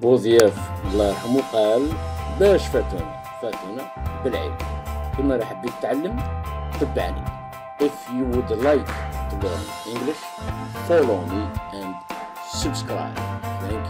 بوضياف الله يرحمه قال باش فاتونا فاتونا بالعلم كما راه حبيت تتعلم تبعني. If you would like to learn English follow me and subscribe. Thank you.